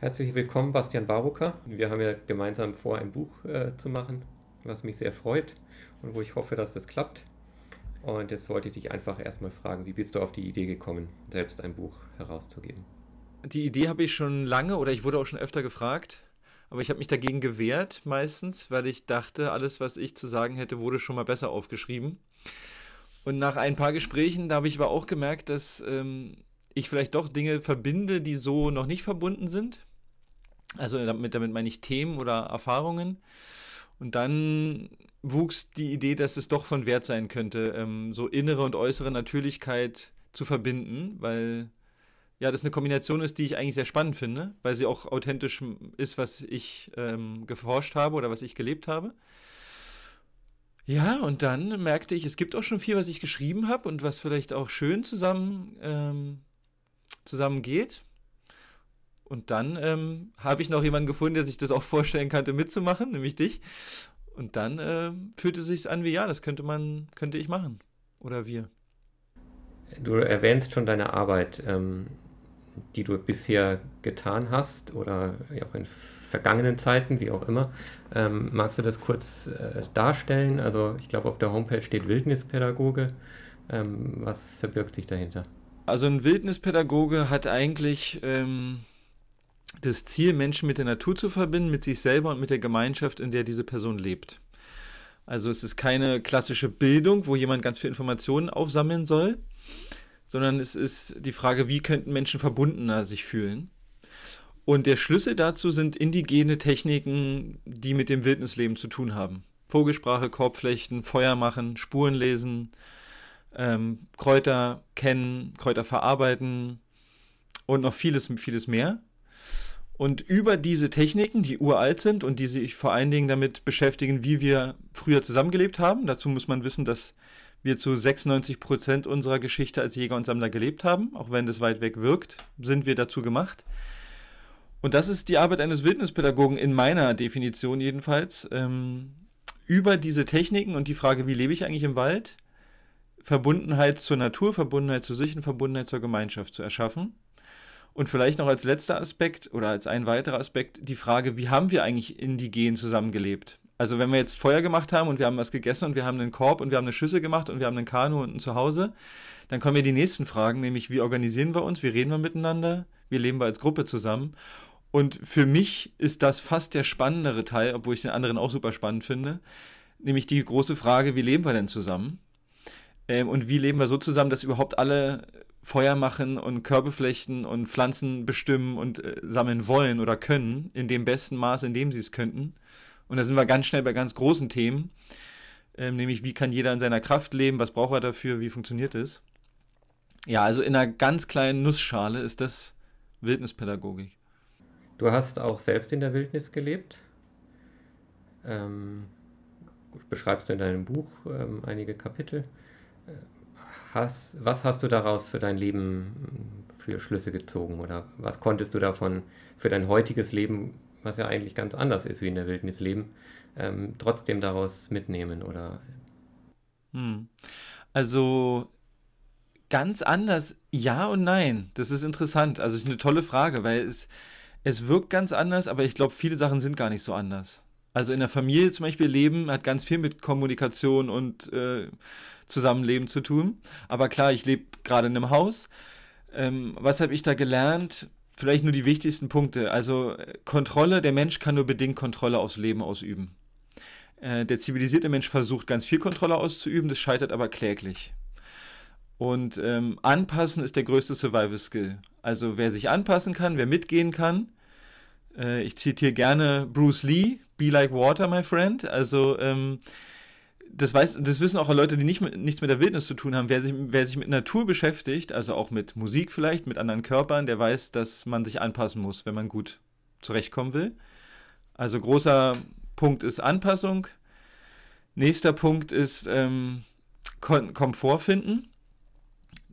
Herzlich willkommen, Bastian Barucker. Wir haben ja gemeinsam vor, ein Buch äh, zu machen, was mich sehr freut und wo ich hoffe, dass das klappt. Und jetzt wollte ich dich einfach erstmal fragen, wie bist du auf die Idee gekommen, selbst ein Buch herauszugeben? Die Idee habe ich schon lange oder ich wurde auch schon öfter gefragt, aber ich habe mich dagegen gewehrt meistens, weil ich dachte, alles, was ich zu sagen hätte, wurde schon mal besser aufgeschrieben. Und nach ein paar Gesprächen, da habe ich aber auch gemerkt, dass ähm, ich vielleicht doch Dinge verbinde, die so noch nicht verbunden sind. Also damit, damit meine ich Themen oder Erfahrungen. Und dann wuchs die Idee, dass es doch von Wert sein könnte, ähm, so innere und äußere Natürlichkeit zu verbinden, weil ja, das eine Kombination ist, die ich eigentlich sehr spannend finde, weil sie auch authentisch ist, was ich ähm, geforscht habe oder was ich gelebt habe. Ja, und dann merkte ich, es gibt auch schon viel, was ich geschrieben habe und was vielleicht auch schön zusammen, ähm, zusammen geht. Und dann ähm, habe ich noch jemanden gefunden, der sich das auch vorstellen könnte, mitzumachen, nämlich dich. Und dann äh, fühlte es sich an wie, ja, das könnte man, könnte ich machen. Oder wir. Du erwähnst schon deine Arbeit, ähm, die du bisher getan hast oder auch in vergangenen Zeiten, wie auch immer. Ähm, magst du das kurz äh, darstellen? Also ich glaube, auf der Homepage steht Wildnispädagoge. Ähm, was verbirgt sich dahinter? Also ein Wildnispädagoge hat eigentlich ähm, das Ziel, Menschen mit der Natur zu verbinden, mit sich selber und mit der Gemeinschaft, in der diese Person lebt. Also es ist keine klassische Bildung, wo jemand ganz viele Informationen aufsammeln soll, sondern es ist die Frage, wie könnten Menschen verbundener sich fühlen. Und der Schlüssel dazu sind indigene Techniken, die mit dem Wildnisleben zu tun haben. Vogelsprache, Korbflechten, Feuer machen, Spuren lesen, ähm, Kräuter kennen, Kräuter verarbeiten und noch vieles, vieles mehr. Und über diese Techniken, die uralt sind und die sich vor allen Dingen damit beschäftigen, wie wir früher zusammengelebt haben, dazu muss man wissen, dass wir zu 96 Prozent unserer Geschichte als Jäger und Sammler gelebt haben, auch wenn das weit weg wirkt, sind wir dazu gemacht. Und das ist die Arbeit eines Wildnispädagogen in meiner Definition jedenfalls, ähm, über diese Techniken und die Frage, wie lebe ich eigentlich im Wald, Verbundenheit zur Natur, Verbundenheit zu sich und Verbundenheit zur Gemeinschaft zu erschaffen. Und vielleicht noch als letzter Aspekt oder als ein weiterer Aspekt die Frage, wie haben wir eigentlich indigen zusammengelebt? Also wenn wir jetzt Feuer gemacht haben und wir haben was gegessen und wir haben einen Korb und wir haben eine Schüssel gemacht und wir haben einen Kanu und ein Zuhause, dann kommen ja die nächsten Fragen, nämlich wie organisieren wir uns, wie reden wir miteinander, wie leben wir als Gruppe zusammen. Und für mich ist das fast der spannendere Teil, obwohl ich den anderen auch super spannend finde, nämlich die große Frage, wie leben wir denn zusammen? Ähm, und wie leben wir so zusammen, dass überhaupt alle Feuer machen und Körbe flechten und Pflanzen bestimmen und äh, sammeln wollen oder können, in dem besten Maß, in dem sie es könnten. Und da sind wir ganz schnell bei ganz großen Themen, ähm, nämlich wie kann jeder in seiner Kraft leben, was braucht er dafür, wie funktioniert es. Ja, also in einer ganz kleinen Nussschale ist das Wildnispädagogik. Du hast auch selbst in der Wildnis gelebt. Ähm, beschreibst du in deinem Buch ähm, einige Kapitel hast, was hast du daraus für dein Leben für Schlüsse gezogen oder was konntest du davon für dein heutiges Leben, was ja eigentlich ganz anders ist wie in der Wildnis leben, ähm, trotzdem daraus mitnehmen oder? Hm. Also ganz anders, ja und nein. Das ist interessant. Also ist eine tolle Frage, weil es, es wirkt ganz anders, aber ich glaube, viele Sachen sind gar nicht so anders. Also in der Familie zum Beispiel leben hat ganz viel mit Kommunikation und äh, Zusammenleben zu tun. Aber klar, ich lebe gerade in einem Haus. Ähm, was habe ich da gelernt? Vielleicht nur die wichtigsten Punkte. Also Kontrolle, der Mensch kann nur bedingt Kontrolle aufs Leben ausüben. Äh, der zivilisierte Mensch versucht ganz viel Kontrolle auszuüben, das scheitert aber kläglich. Und ähm, anpassen ist der größte Survival Skill. Also wer sich anpassen kann, wer mitgehen kann. Äh, ich zitiere gerne Bruce Lee, Be like water, my friend. Also ähm, das, weiß, das wissen auch Leute, die nicht mit, nichts mit der Wildnis zu tun haben. Wer sich, wer sich mit Natur beschäftigt, also auch mit Musik vielleicht, mit anderen Körpern, der weiß, dass man sich anpassen muss, wenn man gut zurechtkommen will. Also großer Punkt ist Anpassung. Nächster Punkt ist ähm, Kom Komfort finden.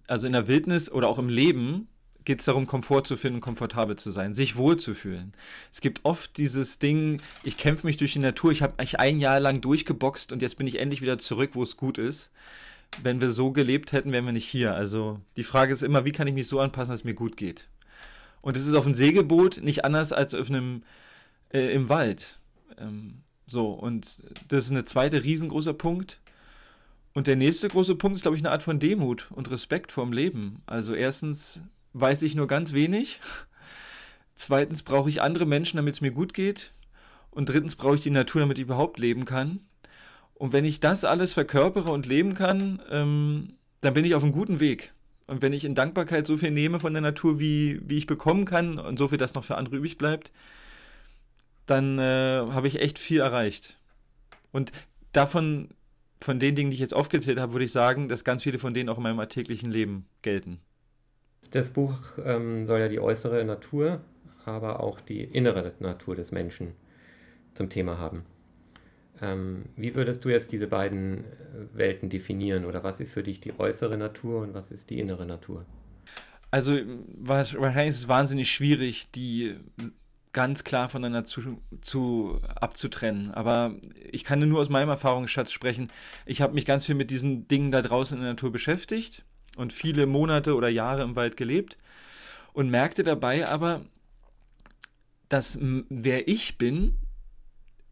Also in der Wildnis oder auch im Leben geht es darum, Komfort zu finden, komfortabel zu sein, sich wohlzufühlen. Es gibt oft dieses Ding, ich kämpfe mich durch die Natur, ich habe mich ein Jahr lang durchgeboxt und jetzt bin ich endlich wieder zurück, wo es gut ist. Wenn wir so gelebt hätten, wären wir nicht hier. Also die Frage ist immer, wie kann ich mich so anpassen, dass es mir gut geht? Und es ist auf einem Segelboot nicht anders als auf einem äh, im Wald. Ähm, so, und das ist eine zweite riesengroßer Punkt. Und der nächste große Punkt ist, glaube ich, eine Art von Demut und Respekt vorm Leben. Also erstens weiß ich nur ganz wenig. Zweitens brauche ich andere Menschen, damit es mir gut geht. Und drittens brauche ich die Natur, damit ich überhaupt leben kann. Und wenn ich das alles verkörpere und leben kann, ähm, dann bin ich auf einem guten Weg. Und wenn ich in Dankbarkeit so viel nehme von der Natur, wie, wie ich bekommen kann und so viel, das noch für andere übrig bleibt, dann äh, habe ich echt viel erreicht. Und davon, von den Dingen, die ich jetzt aufgezählt habe, würde ich sagen, dass ganz viele von denen auch in meinem alltäglichen Leben gelten. Das Buch ähm, soll ja die äußere Natur, aber auch die innere Natur des Menschen zum Thema haben. Ähm, wie würdest du jetzt diese beiden äh, Welten definieren oder was ist für dich die äußere Natur und was ist die innere Natur? Also wahrscheinlich ist es wahnsinnig schwierig, die ganz klar voneinander zu, zu abzutrennen. Aber ich kann nur aus meinem Erfahrungsschatz sprechen. Ich habe mich ganz viel mit diesen Dingen da draußen in der Natur beschäftigt und viele Monate oder Jahre im Wald gelebt und merkte dabei aber, dass wer ich bin,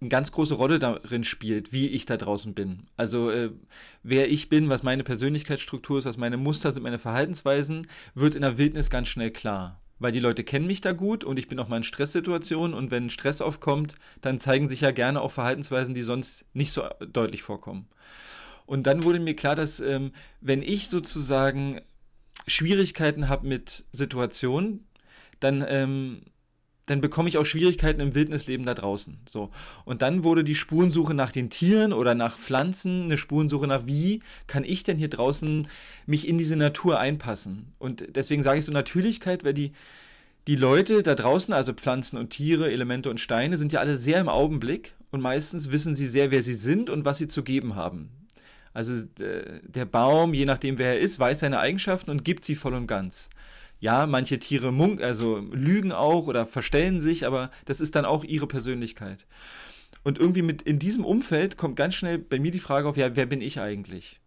eine ganz große Rolle darin spielt, wie ich da draußen bin. Also äh, wer ich bin, was meine Persönlichkeitsstruktur ist, was meine Muster sind, meine Verhaltensweisen, wird in der Wildnis ganz schnell klar weil die Leute kennen mich da gut und ich bin auch mal in Stresssituationen und wenn Stress aufkommt, dann zeigen sich ja gerne auch Verhaltensweisen, die sonst nicht so deutlich vorkommen. Und dann wurde mir klar, dass ähm, wenn ich sozusagen Schwierigkeiten habe mit Situationen, dann ähm, dann bekomme ich auch Schwierigkeiten im Wildnisleben da draußen. So. Und dann wurde die Spurensuche nach den Tieren oder nach Pflanzen eine Spurensuche nach, wie kann ich denn hier draußen mich in diese Natur einpassen? Und deswegen sage ich so Natürlichkeit, weil die, die Leute da draußen, also Pflanzen und Tiere, Elemente und Steine, sind ja alle sehr im Augenblick und meistens wissen sie sehr, wer sie sind und was sie zu geben haben. Also der Baum, je nachdem wer er ist, weiß seine Eigenschaften und gibt sie voll und ganz ja, manche Tiere munk also lügen auch oder verstellen sich, aber das ist dann auch ihre Persönlichkeit. Und irgendwie mit in diesem Umfeld kommt ganz schnell bei mir die Frage auf, ja, wer bin ich eigentlich?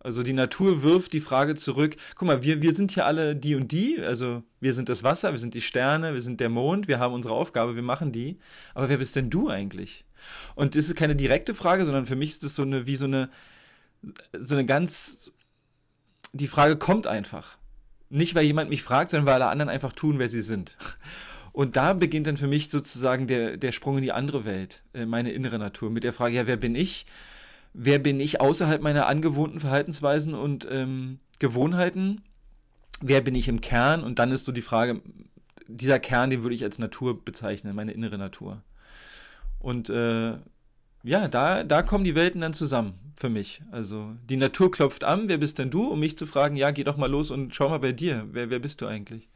Also die Natur wirft die Frage zurück, guck mal, wir, wir sind hier alle die und die, also wir sind das Wasser, wir sind die Sterne, wir sind der Mond, wir haben unsere Aufgabe, wir machen die. Aber wer bist denn du eigentlich? Und das ist keine direkte Frage, sondern für mich ist das so eine, wie so eine, so eine ganz, die Frage kommt einfach. Nicht, weil jemand mich fragt, sondern weil alle anderen einfach tun, wer sie sind. Und da beginnt dann für mich sozusagen der, der Sprung in die andere Welt, äh, meine innere Natur, mit der Frage, ja, wer bin ich? Wer bin ich außerhalb meiner angewohnten Verhaltensweisen und ähm, Gewohnheiten? Wer bin ich im Kern? Und dann ist so die Frage, dieser Kern, den würde ich als Natur bezeichnen, meine innere Natur. Und äh, ja, da, da kommen die Welten dann zusammen für mich. Also die Natur klopft an, wer bist denn du, um mich zu fragen, ja, geh doch mal los und schau mal bei dir, wer, wer bist du eigentlich?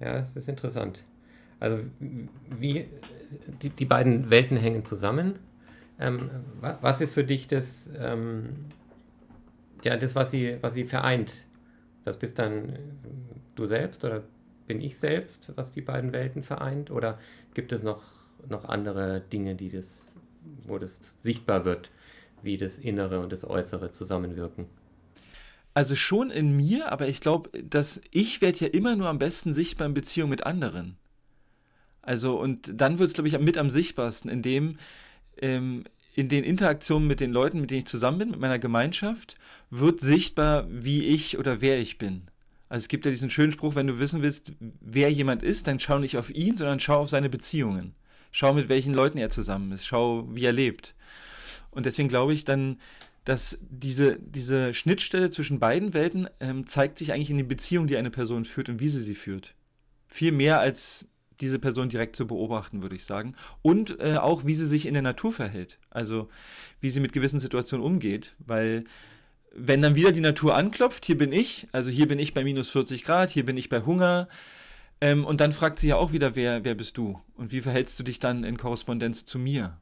Ja, es ist interessant. Also wie die, die beiden Welten hängen zusammen. Ähm, was ist für dich das, ähm, ja, das, was sie, was sie vereint? Das bist dann du selbst oder bin ich selbst, was die beiden Welten vereint? Oder gibt es noch, noch andere Dinge, die das wo das sichtbar wird, wie das Innere und das Äußere zusammenwirken. Also schon in mir, aber ich glaube, dass ich werde ja immer nur am besten sichtbar in Beziehung mit anderen. Also und dann wird es, glaube ich, mit am sichtbarsten, indem ähm, in den Interaktionen mit den Leuten, mit denen ich zusammen bin, mit meiner Gemeinschaft, wird sichtbar, wie ich oder wer ich bin. Also es gibt ja diesen schönen Spruch, wenn du wissen willst, wer jemand ist, dann schau nicht auf ihn, sondern schau auf seine Beziehungen. Schau, mit welchen Leuten er zusammen ist. Schau, wie er lebt. Und deswegen glaube ich dann, dass diese, diese Schnittstelle zwischen beiden Welten ähm, zeigt sich eigentlich in den Beziehungen, die eine Person führt und wie sie sie führt. Viel mehr als diese Person direkt zu beobachten, würde ich sagen. Und äh, auch, wie sie sich in der Natur verhält. Also, wie sie mit gewissen Situationen umgeht. Weil, wenn dann wieder die Natur anklopft, hier bin ich, also hier bin ich bei minus 40 Grad, hier bin ich bei Hunger, ähm, und dann fragt sie ja auch wieder, wer, wer bist du? Und wie verhältst du dich dann in Korrespondenz zu mir?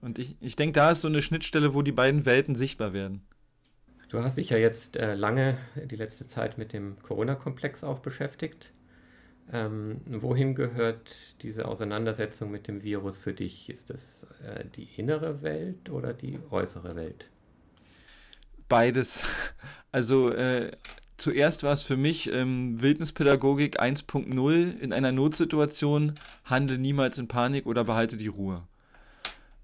Und ich, ich denke, da ist so eine Schnittstelle, wo die beiden Welten sichtbar werden. Du hast dich ja jetzt äh, lange die letzte Zeit mit dem Corona-Komplex auch beschäftigt. Ähm, wohin gehört diese Auseinandersetzung mit dem Virus für dich? Ist das äh, die innere Welt oder die äußere Welt? Beides. Also äh, zuerst war es für mich ähm, Wildnispädagogik 1.0 in einer Notsituation, handle niemals in Panik oder behalte die Ruhe.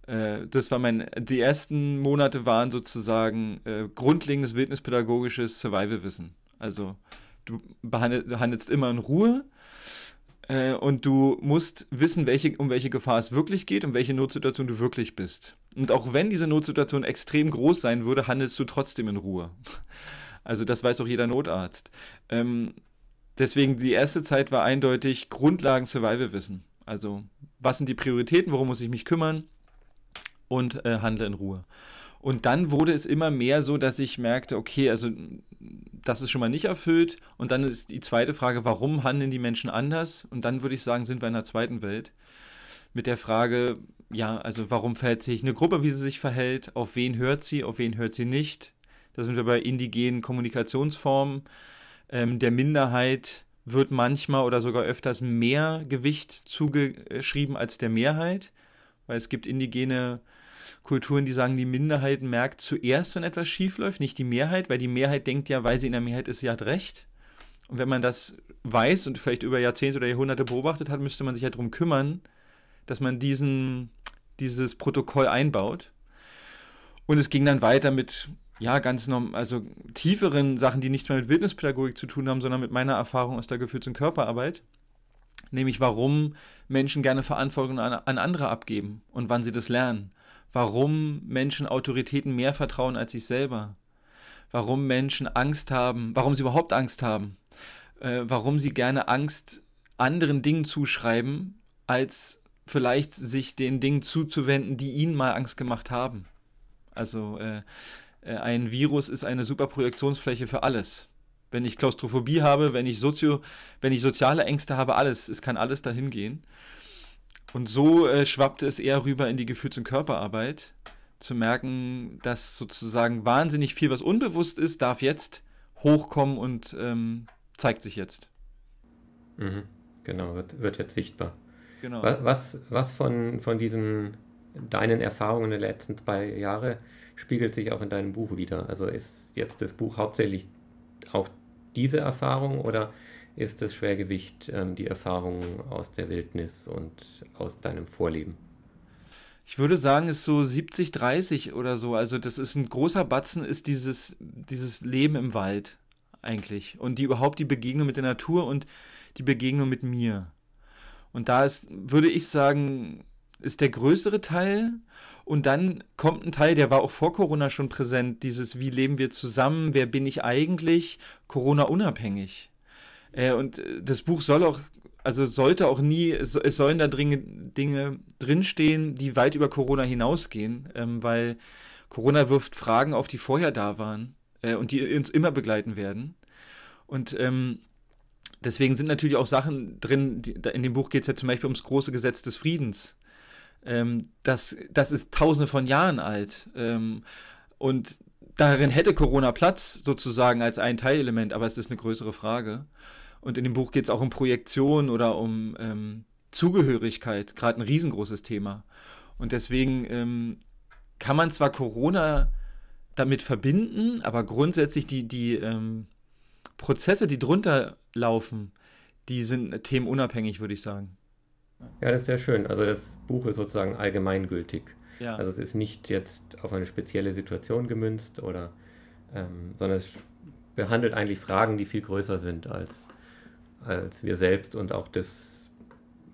Äh, das war mein, die ersten Monate waren sozusagen äh, grundlegendes wildnispädagogisches Survival-Wissen. Also du, handelst immer in Ruhe äh, und du musst wissen, welche, um welche Gefahr es wirklich geht, um welche Notsituation du wirklich bist. Und auch wenn diese Notsituation extrem groß sein würde, handelst du trotzdem in Ruhe. Also das weiß auch jeder Notarzt. Ähm, deswegen die erste Zeit war eindeutig Grundlagen Survival-Wissen. Also was sind die Prioritäten, worum muss ich mich kümmern und äh, handle in Ruhe. Und dann wurde es immer mehr so, dass ich merkte, okay, also das ist schon mal nicht erfüllt. Und dann ist die zweite Frage, warum handeln die Menschen anders? Und dann würde ich sagen, sind wir in einer zweiten Welt. Mit der Frage, ja, also warum verhält sich eine Gruppe, wie sie sich verhält, auf wen hört sie, auf wen hört sie nicht, da sind wir bei indigenen Kommunikationsformen. Ähm, der Minderheit wird manchmal oder sogar öfters mehr Gewicht zugeschrieben als der Mehrheit, weil es gibt indigene Kulturen, die sagen, die Minderheit merkt zuerst, wenn etwas schief läuft, nicht die Mehrheit, weil die Mehrheit denkt ja, weil sie in der Mehrheit ist, sie hat recht. Und wenn man das weiß und vielleicht über Jahrzehnte oder Jahrhunderte beobachtet hat, müsste man sich ja darum kümmern, dass man diesen, dieses Protokoll einbaut. Und es ging dann weiter mit ja, ganz normal, also tieferen Sachen, die nichts mehr mit Wildnispädagogik zu tun haben, sondern mit meiner Erfahrung aus der Gefühls- und Körperarbeit. Nämlich, warum Menschen gerne Verantwortung an, an andere abgeben und wann sie das lernen. Warum Menschen Autoritäten mehr vertrauen als sich selber. Warum Menschen Angst haben, warum sie überhaupt Angst haben. Äh, warum sie gerne Angst anderen Dingen zuschreiben, als vielleicht sich den Dingen zuzuwenden, die ihnen mal Angst gemacht haben. Also äh, äh, ein Virus ist eine super Projektionsfläche für alles. Wenn ich Klaustrophobie habe, wenn ich, Sozio, wenn ich soziale Ängste habe, alles, es kann alles dahin gehen. Und so äh, schwappte es eher rüber in die Gefühls- und Körperarbeit, zu merken, dass sozusagen wahnsinnig viel, was unbewusst ist, darf jetzt hochkommen und ähm, zeigt sich jetzt. Mhm, genau, wird, wird jetzt sichtbar. Genau. Was, was von, von diesen deinen Erfahrungen der letzten zwei Jahre spiegelt sich auch in deinem Buch wieder. Also ist jetzt das Buch hauptsächlich auch diese Erfahrung oder ist das Schwergewicht ähm, die Erfahrung aus der Wildnis und aus deinem Vorleben? Ich würde sagen, es ist so 70, 30 oder so. Also das ist ein großer Batzen, ist dieses, dieses Leben im Wald eigentlich. Und die überhaupt die Begegnung mit der Natur und die Begegnung mit mir. Und da ist, würde ich sagen, ist der größere Teil. Und dann kommt ein Teil, der war auch vor Corona schon präsent, dieses, wie leben wir zusammen, wer bin ich eigentlich, Corona unabhängig. Äh, und äh, das Buch soll auch, also sollte auch nie, es, sollen da Dinge, Dinge drinstehen, die weit über Corona hinausgehen, ähm, weil Corona wirft Fragen auf, die vorher da waren äh, und die uns immer begleiten werden. Und ähm, deswegen sind natürlich auch Sachen drin, die, in dem Buch geht es ja zum Beispiel ums große Gesetz des Friedens ähm, das, das ist tausende von Jahren alt. Ähm, und darin hätte Corona Platz, sozusagen als ein Teilelement, aber es ist eine größere Frage. Und in dem Buch geht es auch um Projektion oder um ähm, Zugehörigkeit, gerade ein riesengroßes Thema. Und deswegen ähm, kann man zwar Corona damit verbinden, aber grundsätzlich die, die ähm, Prozesse, die drunter laufen, die sind themenunabhängig, würde ich sagen. Ja, das ist sehr schön. Also das Buch ist sozusagen allgemeingültig. Ja. Also es ist nicht jetzt auf eine spezielle Situation gemünzt oder, ähm, sondern es behandelt eigentlich Fragen, die viel größer sind als, als wir selbst und auch das,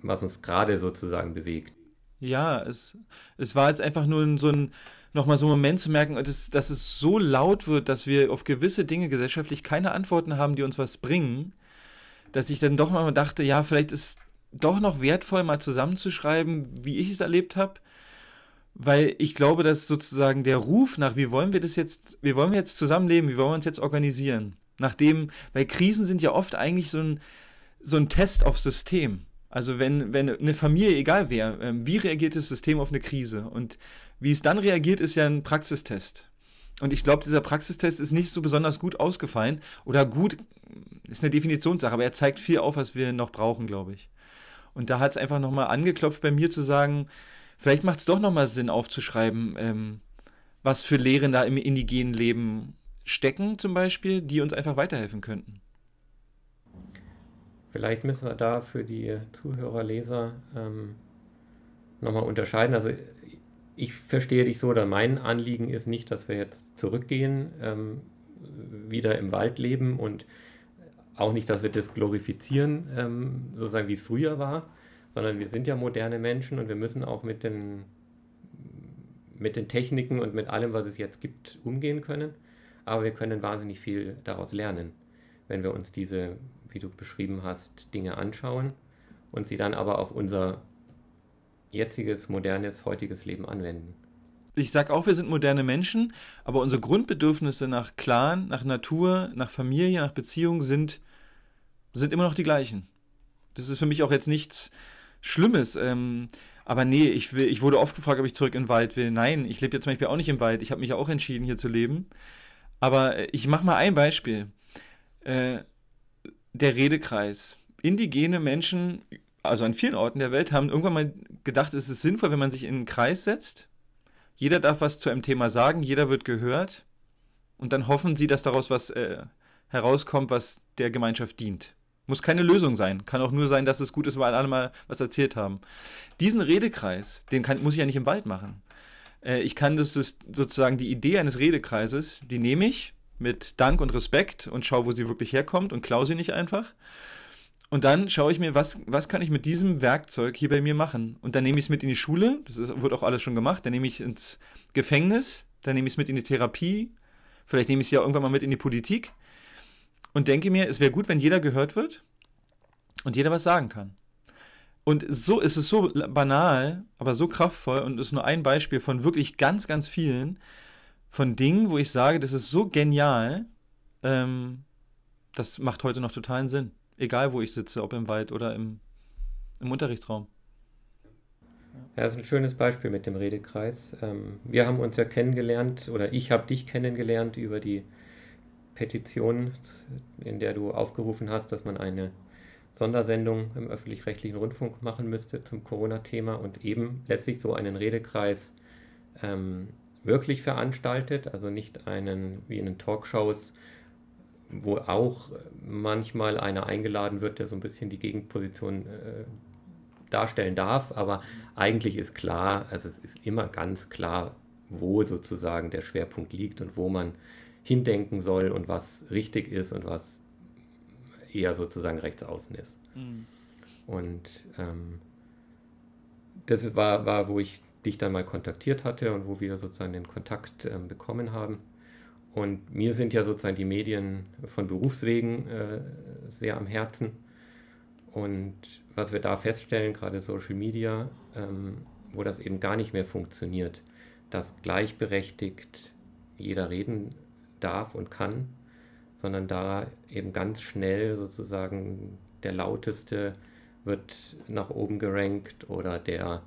was uns gerade sozusagen bewegt. Ja, es, es war jetzt einfach nur so ein, nochmal so ein Moment zu merken, dass, dass es so laut wird, dass wir auf gewisse Dinge gesellschaftlich keine Antworten haben, die uns was bringen, dass ich dann doch mal dachte, ja, vielleicht ist doch noch wertvoll, mal zusammenzuschreiben, wie ich es erlebt habe. Weil ich glaube, dass sozusagen der Ruf nach, wie wollen wir das jetzt, wie wollen wir jetzt zusammenleben, wie wollen wir uns jetzt organisieren? Nachdem, weil Krisen sind ja oft eigentlich so ein, so ein Test auf System. Also wenn, wenn eine Familie, egal wer, ähm, wie reagiert das System auf eine Krise? Und wie es dann reagiert, ist ja ein Praxistest. Und ich glaube, dieser Praxistest ist nicht so besonders gut ausgefallen. Oder gut, ist eine Definitionssache, aber er zeigt viel auf, was wir noch brauchen, glaube ich. Und da hat es einfach nochmal angeklopft bei mir zu sagen, vielleicht macht es doch nochmal Sinn aufzuschreiben, ähm, was für Lehren da im indigenen Leben stecken, zum Beispiel, die uns einfach weiterhelfen könnten. Vielleicht müssen wir da für die Zuhörer, Leser ähm, nochmal unterscheiden. Also ich verstehe dich so, oder mein Anliegen ist nicht, dass wir jetzt zurückgehen, ähm, wieder im Wald leben und auch nicht, dass wir das glorifizieren, ähm, sozusagen wie es früher war, sondern wir sind ja moderne Menschen und wir müssen auch mit den, mit den Techniken und mit allem, was es jetzt gibt, umgehen können. Aber wir können wahnsinnig viel daraus lernen, wenn wir uns diese wie du beschrieben hast, Dinge anschauen und sie dann aber auf unser jetziges, modernes, heutiges Leben anwenden. Ich sage auch, wir sind moderne Menschen, aber unsere Grundbedürfnisse nach Clan, nach Natur, nach Familie, nach Beziehung sind, sind immer noch die gleichen. Das ist für mich auch jetzt nichts Schlimmes. Ähm, aber nee, ich, will, ich wurde oft gefragt, ob ich zurück in den Wald will. Nein, ich lebe jetzt zum Beispiel auch nicht im Wald. Ich habe mich auch entschieden, hier zu leben. Aber äh, ich mache mal ein Beispiel. Äh, der Redekreis. Indigene Menschen, also an vielen Orten der Welt, haben irgendwann mal gedacht, es ist sinnvoll, wenn man sich in einen Kreis setzt. Jeder darf was zu einem Thema sagen, jeder wird gehört. Und dann hoffen sie, dass daraus was äh, herauskommt, was der Gemeinschaft dient. Muss keine Lösung sein. Kann auch nur sein, dass es gut ist, weil alle mal was erzählt haben. Diesen Redekreis, den kann, muss ich ja nicht im Wald machen. Äh, ich kann das ist sozusagen die Idee eines Redekreises, die nehme ich, mit Dank und Respekt und schaue, wo sie wirklich herkommt und klaue sie nicht einfach. Und dann schaue ich mir, was, was kann ich mit diesem Werkzeug hier bei mir machen? Und dann nehme ich es mit in die Schule, das ist, wird auch alles schon gemacht, dann nehme ich es ins Gefängnis, dann nehme ich es mit in die Therapie, vielleicht nehme ich es ja irgendwann mal mit in die Politik und denke mir, es wäre gut, wenn jeder gehört wird und jeder was sagen kann. Und so ist es so banal, aber so kraftvoll und ist nur ein Beispiel von wirklich ganz, ganz vielen, von Dingen, wo ich sage, das ist so genial, ähm, das macht heute noch totalen Sinn. Egal, wo ich sitze, ob im Wald oder im, im Unterrichtsraum. Ja, das ist ein schönes Beispiel mit dem Redekreis. Ähm, wir haben uns ja kennengelernt, oder ich habe dich kennengelernt über die Petition, in der du aufgerufen hast, dass man eine Sondersendung im öffentlich-rechtlichen Rundfunk machen müsste zum Corona-Thema und eben letztlich so einen Redekreis ähm, wirklich veranstaltet, also nicht einen wie in den Talkshows, wo auch manchmal einer eingeladen wird, der so ein bisschen die Gegenposition äh, darstellen darf, aber eigentlich ist klar, also es ist immer ganz klar, wo sozusagen der Schwerpunkt liegt und wo man hindenken soll und was richtig ist und was eher sozusagen rechts außen ist. Mhm. Und ähm, das war, war, wo ich dich dann mal kontaktiert hatte und wo wir sozusagen den Kontakt äh, bekommen haben. Und mir sind ja sozusagen die Medien von Berufswegen äh, sehr am Herzen. Und was wir da feststellen, gerade Social Media, ähm, wo das eben gar nicht mehr funktioniert, dass gleichberechtigt jeder reden darf und kann, sondern da eben ganz schnell sozusagen der lauteste wird nach oben gerankt oder der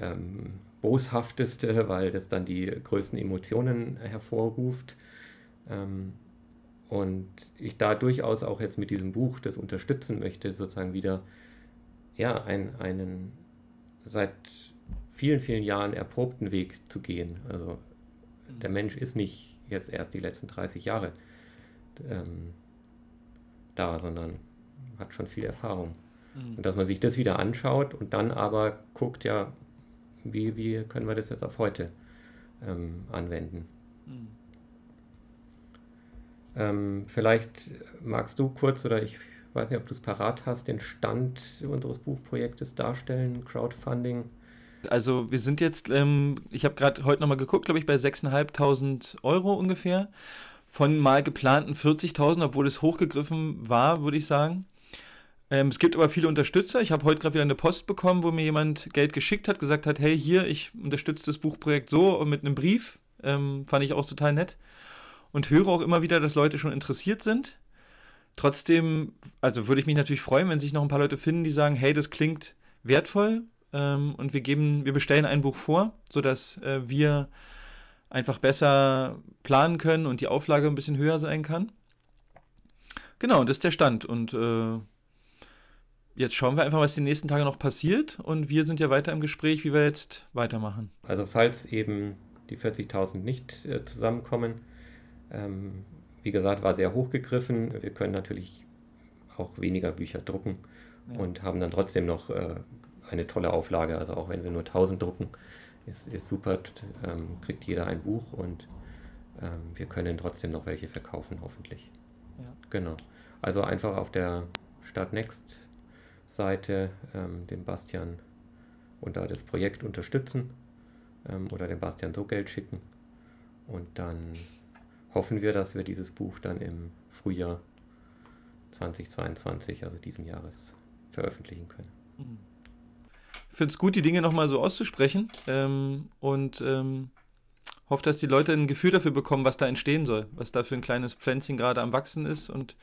ähm, boshafteste, weil das dann die größten Emotionen hervorruft. Ähm, und ich da durchaus auch jetzt mit diesem Buch das unterstützen möchte, sozusagen wieder ja, ein, einen seit vielen, vielen Jahren erprobten Weg zu gehen. Also der Mensch ist nicht jetzt erst die letzten 30 Jahre ähm, da, sondern hat schon viel Erfahrung. Mhm. Und dass man sich das wieder anschaut und dann aber guckt, ja, wie, wie können wir das jetzt auf heute ähm, anwenden. Mhm. Ähm, vielleicht magst du kurz oder ich weiß nicht, ob du es parat hast, den Stand unseres Buchprojektes darstellen, Crowdfunding. Also wir sind jetzt, ähm, ich habe gerade heute nochmal geguckt, glaube ich, bei 6.500 Euro ungefähr. Von mal geplanten 40.000, obwohl es hochgegriffen war, würde ich sagen. Ähm, es gibt aber viele Unterstützer. Ich habe heute gerade wieder eine Post bekommen, wo mir jemand Geld geschickt hat, gesagt hat, hey, hier, ich unterstütze das Buchprojekt so mit einem Brief. Ähm, fand ich auch total nett. Und höre auch immer wieder, dass Leute schon interessiert sind. Trotzdem, also würde ich mich natürlich freuen, wenn sich noch ein paar Leute finden, die sagen, hey, das klingt wertvoll ähm, und wir geben, wir bestellen ein Buch vor, sodass äh, wir einfach besser planen können und die Auflage ein bisschen höher sein kann. Genau, das ist der Stand und äh, jetzt schauen wir einfach, was die nächsten Tage noch passiert und wir sind ja weiter im Gespräch, wie wir jetzt weitermachen. Also falls eben die 40.000 nicht äh, zusammenkommen, ähm, wie gesagt, war sehr hochgegriffen. Wir können natürlich auch weniger Bücher drucken ja. und haben dann trotzdem noch äh, eine tolle Auflage. Also auch wenn wir nur 1000 drucken, ist, ist super, ähm, kriegt jeder ein Buch und ähm, wir können trotzdem noch welche verkaufen, hoffentlich. Ja. Genau. Also einfach auf der Startnext Seite ähm, dem Bastian unter das Projekt unterstützen ähm, oder dem Bastian so Geld schicken. Und dann hoffen wir, dass wir dieses Buch dann im Frühjahr 2022, also diesen Jahres, veröffentlichen können. Mhm. Ich finde es gut, die Dinge nochmal so auszusprechen ähm, und ähm, hoffe, dass die Leute ein Gefühl dafür bekommen, was da entstehen soll, was da für ein kleines Pflänzchen gerade am Wachsen ist und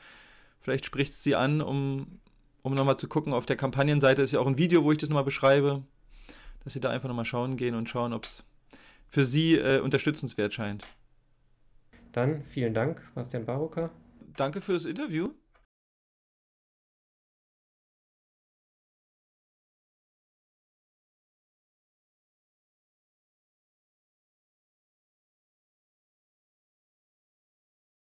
vielleicht spricht es sie an, um, um nochmal zu gucken. Auf der Kampagnenseite ist ja auch ein Video, wo ich das nochmal beschreibe, dass sie da einfach nochmal schauen gehen und schauen, ob es für sie äh, unterstützenswert scheint. Dann vielen Dank, Bastian Barucker. Danke für das Interview.